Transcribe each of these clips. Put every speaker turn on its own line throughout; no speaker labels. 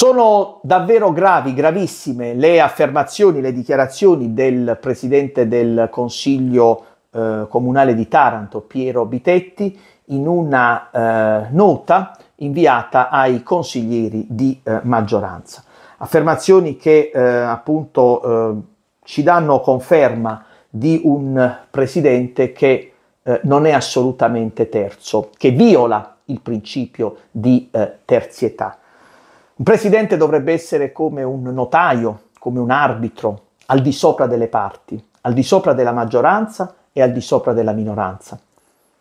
Sono davvero gravi, gravissime le affermazioni, le dichiarazioni del presidente del Consiglio eh, Comunale di Taranto, Piero Bitetti, in una eh, nota inviata ai consiglieri di eh, maggioranza. Affermazioni che eh, appunto eh, ci danno conferma di un presidente che eh, non è assolutamente terzo, che viola il principio di terzietà. Un presidente dovrebbe essere come un notaio, come un arbitro, al di sopra delle parti, al di sopra della maggioranza e al di sopra della minoranza.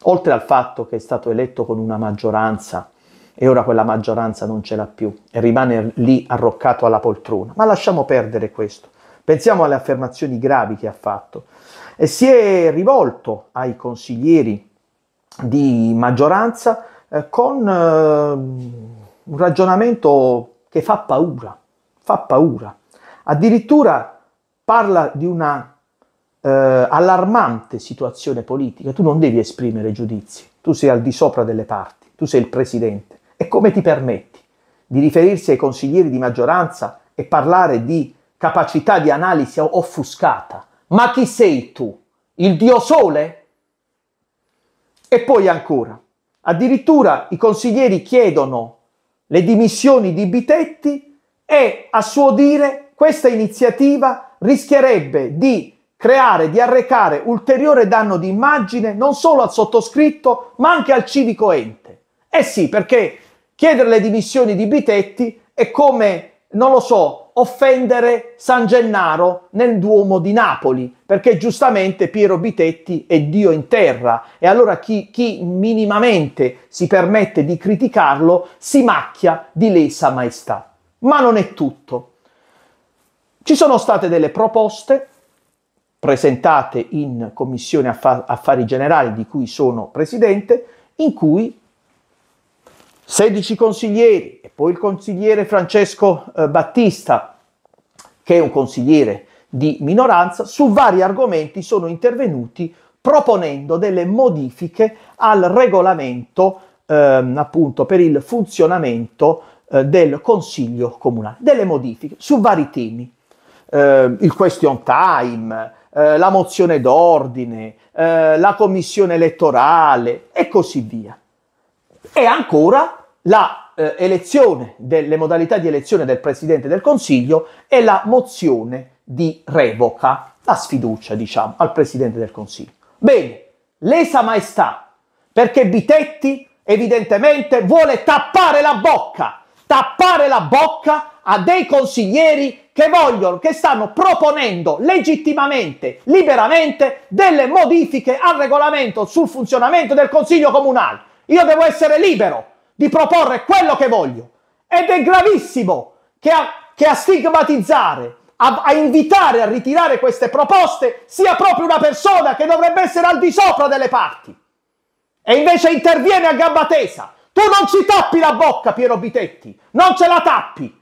Oltre al fatto che è stato eletto con una maggioranza e ora quella maggioranza non ce l'ha più e rimane lì arroccato alla poltrona. Ma lasciamo perdere questo. Pensiamo alle affermazioni gravi che ha fatto. E si è rivolto ai consiglieri di maggioranza eh, con eh, un ragionamento che fa paura, fa paura. Addirittura parla di una eh, allarmante situazione politica. Tu non devi esprimere giudizi, tu sei al di sopra delle parti, tu sei il presidente. E come ti permetti di riferirsi ai consiglieri di maggioranza e parlare di capacità di analisi offuscata? Ma chi sei tu? Il dio sole? E poi ancora, addirittura i consiglieri chiedono le dimissioni di Bitetti e a suo dire questa iniziativa rischierebbe di creare, di arrecare ulteriore danno di immagine non solo al sottoscritto ma anche al civico ente. Eh sì, perché chiedere le dimissioni di Bitetti è come, non lo so, offendere San Gennaro nel Duomo di Napoli, perché giustamente Piero Bitetti è Dio in terra e allora chi, chi minimamente si permette di criticarlo si macchia di lesa maestà. Ma non è tutto. Ci sono state delle proposte presentate in Commissione Affari Generali, di cui sono presidente, in cui 16 consiglieri e poi il consigliere Francesco eh, Battista, che è un consigliere di minoranza, su vari argomenti sono intervenuti proponendo delle modifiche al regolamento ehm, appunto per il funzionamento eh, del Consiglio Comunale, delle modifiche su vari temi, eh, il question time, eh, la mozione d'ordine, eh, la commissione elettorale e così via. E ancora la eh, elezione delle modalità di elezione del Presidente del Consiglio e la mozione di revoca, la sfiducia, diciamo, al Presidente del Consiglio. Bene, lesa maestà, perché Bitetti evidentemente vuole tappare la bocca, tappare la bocca a dei consiglieri che vogliono, che stanno proponendo legittimamente, liberamente, delle modifiche al regolamento sul funzionamento del Consiglio Comunale. Io devo essere libero di proporre quello che voglio. Ed è gravissimo che a, che a stigmatizzare, a, a, invitare a ritirare queste proposte sia proprio una persona che dovrebbe essere al di sopra delle parti. E invece interviene a gamba tesa. Tu non ci tappi la bocca, Piero Bitetti, non ce la tappi.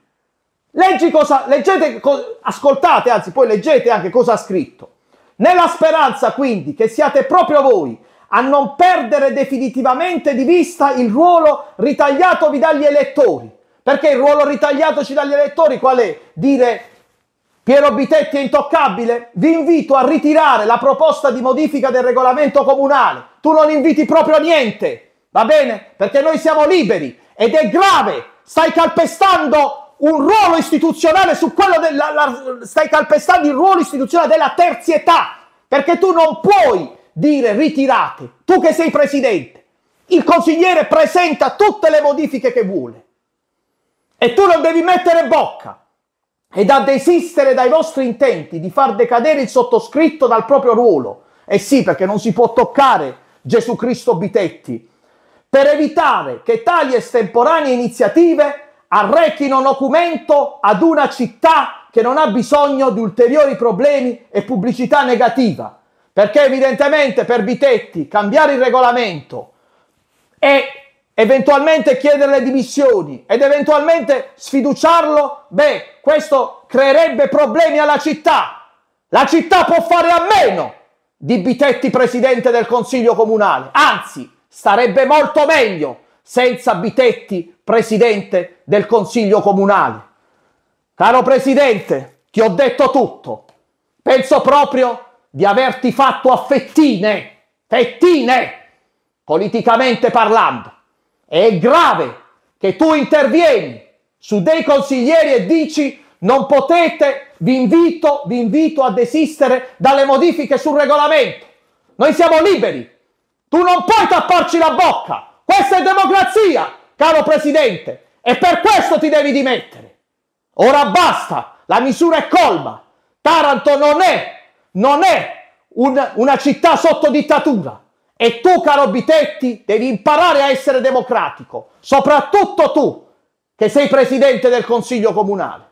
Leggi cosa, leggete, co, ascoltate, anzi poi leggete anche cosa ha scritto. Nella speranza quindi che siate proprio voi a non perdere definitivamente di vista il ruolo ritagliatovi dagli elettori. Perché il ruolo ritagliatoci dagli elettori qual è? Dire Piero Bitetti è intoccabile? Vi invito a ritirare la proposta di modifica del regolamento comunale. Tu non inviti proprio niente, va bene? Perché noi siamo liberi ed è grave. Stai calpestando un ruolo istituzionale su quello della... La, stai calpestando il ruolo istituzionale della terzietà. Perché tu non puoi dire ritirate, tu che sei presidente, il consigliere presenta tutte le modifiche che vuole. E tu non devi mettere bocca. Ed a desistere dai vostri intenti di far decadere il sottoscritto dal proprio ruolo. Eh sì, perché non si può toccare Gesù Cristo Bitetti, per evitare che tali estemporanee iniziative arrechino documento ad una città che non ha bisogno di ulteriori problemi e pubblicità negativa perché evidentemente per Bitetti cambiare il regolamento e eventualmente chiedere le dimissioni ed eventualmente sfiduciarlo, beh, questo creerebbe problemi alla città. La città può fare a meno di Bitetti presidente del Consiglio Comunale, anzi, starebbe molto meglio senza Bitetti presidente del Consiglio Comunale. Caro Presidente, ti ho detto tutto. Penso proprio di averti fatto a fettine, fettine, politicamente parlando. È grave che tu intervieni su dei consiglieri e dici non potete, vi invito, vi invito a desistere dalle modifiche sul regolamento. Noi siamo liberi. Tu non puoi tapparci la bocca. Questa è democrazia, caro Presidente. E per questo ti devi dimettere. Ora basta, la misura è colma. Taranto non è, non è un, una città sotto dittatura. E tu, caro Bitetti, devi imparare a essere democratico, soprattutto tu, che sei presidente del Consiglio Comunale.